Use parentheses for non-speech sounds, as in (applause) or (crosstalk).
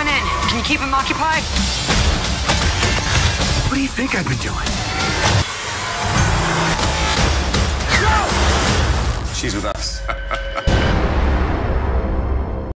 going in. Can you keep him occupied? What do you think I've been doing? She's with us. (laughs)